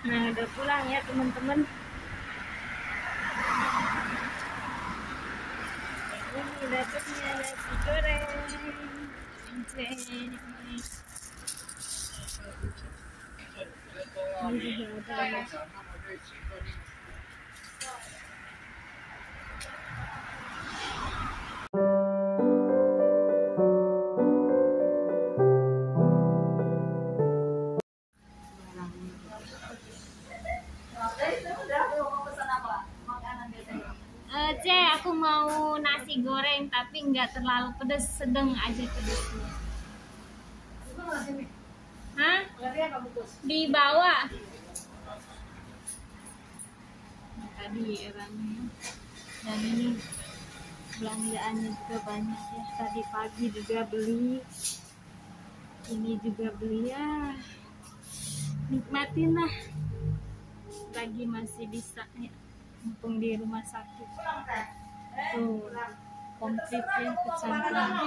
Nah, udah pulang ya teman-teman. Ini dapetnya nasi goreng. Ini juga ada Eh, C, aku mau nasi goreng tapi nggak terlalu pedes, sedang aja pedesnya. Hah? Di bawah. Nah, tadi orangnya. Dan ini belanjaannya juga banyak ya. Tadi pagi juga beli. Ini juga beli ya. Nikmatin lah. Lagi masih bisa ya mumpung di rumah sakit. Tuh komplit ya kecantikan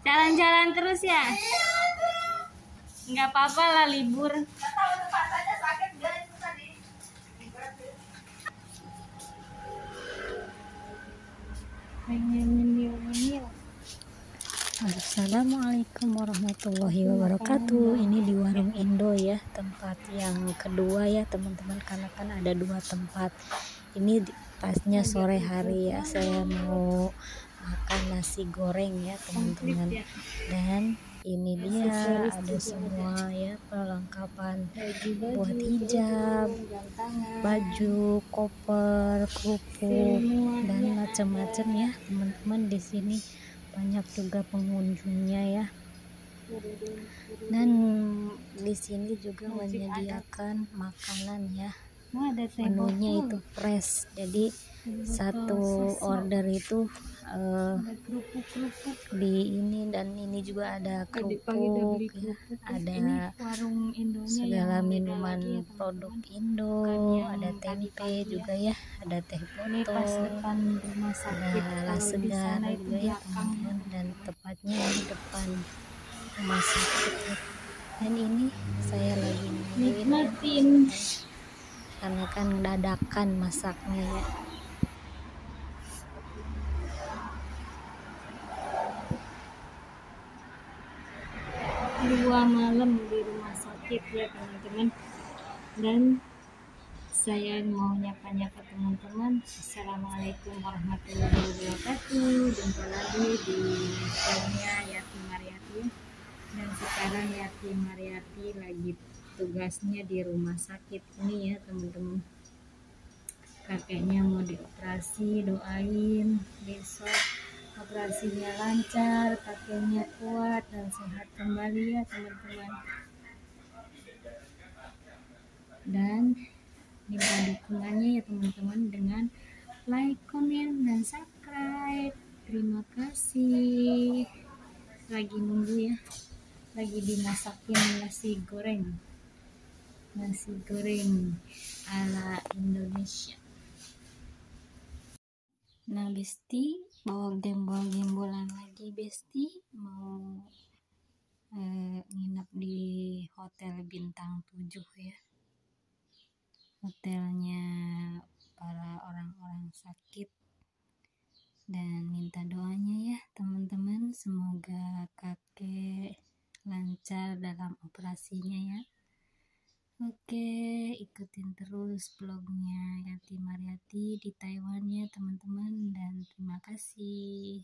jalan-jalan terus ya? Nggak apa-apa lah libur. Pengen Assalamualaikum warahmatullahi wabarakatuh. Ini di warung Indo ya, tempat yang kedua ya teman-teman karena kan ada dua tempat. Ini pasnya sore hari ya, saya mau makan nasi goreng ya teman-teman. Dan ini dia ada semua ya perlengkapan buat hijab, baju, koper, kerupuk dan macam-macam ya teman-teman di sini banyak juga pengunjungnya ya. Dan di sini juga menyediakan makanan ya. Ada teh menunya itu fresh. Jadi satu order itu kerupuk-kerupuk di ini dan ini juga ada kerupuk ya. ada Indonya segala minuman ya, produk. Indo ada tempe ya. juga ya ada teh botol ada kalau las di segar sana itu juga ya teman-teman dan tepatnya di depan rumah sakit ya. dan ini saya lagi ya, nikmatin karena kan dadakan masaknya ya dua malam di rumah sakit ya teman-teman. Dan saya mau nyapa-nyapa teman-teman. Assalamualaikum warahmatullahi wabarakatuh. Jumpa lagi di channelnya Yati Mariati. Dan sekarang Yati Mariati lagi tugasnya di rumah sakit ini ya teman-teman. Kakeknya mau dioperasi doain besok operasinya lancar kakeknya kuat dan sehat kembali ya teman-teman dan minta dukungannya ya teman-teman dengan like, komen, dan subscribe. Terima kasih. Lagi nunggu ya. Lagi dimasakin nasi goreng. Nasi goreng ala Indonesia. Nah, Besti bawa gembol-gembolan lagi Besti? Mau eh, nginep di hotel bintang 7 ya? Hotelnya para orang-orang sakit. Dan minta doanya ya teman-teman. Semoga kakek lancar dalam operasinya ya oke ikutin terus vlognya Yati Mariati di Taiwan ya teman-teman dan terima kasih